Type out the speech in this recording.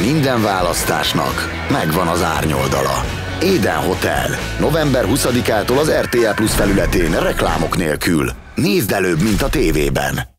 Minden választásnak megvan az árnyoldala. Éden Hotel. November 20-ától az RTL Plus felületén reklámok nélkül. Nézd előbb, mint a tévében.